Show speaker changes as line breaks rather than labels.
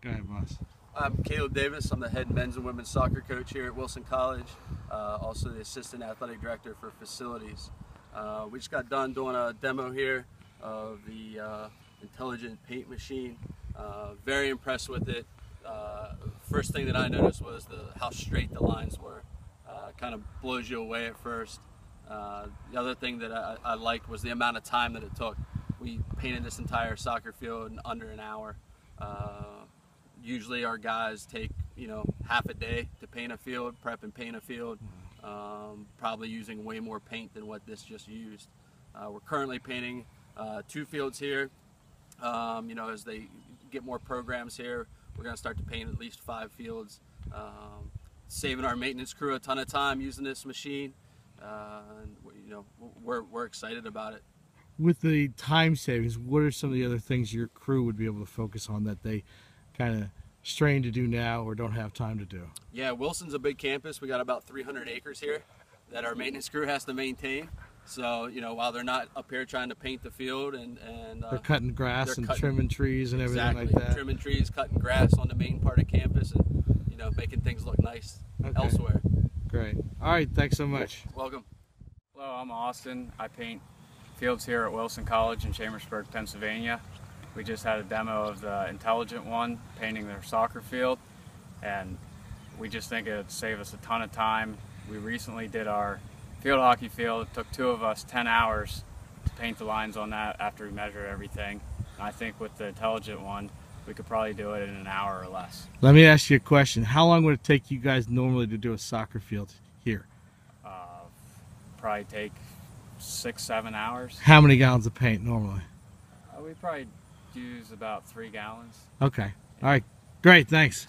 Go ahead, boss.
I'm Caleb Davis. I'm the head men's and women's soccer coach here at Wilson College. Uh, also the assistant athletic director for facilities. Uh, we just got done doing a demo here of the uh, intelligent paint machine. Uh, very impressed with it. Uh, first thing that I noticed was the how straight the lines were. Uh, kind of blows you away at first. the other thing that I, I liked was the amount of time that it took. We painted this entire soccer field in under an hour usually our guys take you know half a day to paint a field, prep and paint a field, um, probably using way more paint than what this just used. Uh, we're currently painting uh, two fields here. Um, you know, as they get more programs here, we're going to start to paint at least five fields, um, saving our maintenance crew a ton of time using this machine. Uh, and, you know, we're, we're excited about it.
With the time savings, what are some of the other things your crew would be able to focus on that they kind of strain to do now or don't have time to do?
Yeah, Wilson's a big campus. We got about 300 acres here that our maintenance crew has to maintain. So, you know, while they're not up here trying to paint the field and, and
uh, they're cutting grass
they're
and
cutting,
trimming trees and everything
exactly,
like that.
Trimming trees, cutting grass on the main part of campus and, you know, making things look nice okay. elsewhere.
Great. All right. Thanks so much.
Welcome.
Hello, I'm Austin. I paint fields here at Wilson College in Chambersburg, Pennsylvania. We just had a demo of the Intelligent one painting their soccer field and we just think it'd save us a ton of time. We recently did our field hockey field. It took two of us 10 hours to paint the lines on that after we measured everything. And I think with the Intelligent one, we could probably do it in an hour or less.
Let me ask you a question. How long would it take you guys normally to do a soccer field here?
Uh, probably take six, seven hours.
How many gallons of paint normally?
Uh, we probably use about three gallons.
Okay. All right. Great. Thanks.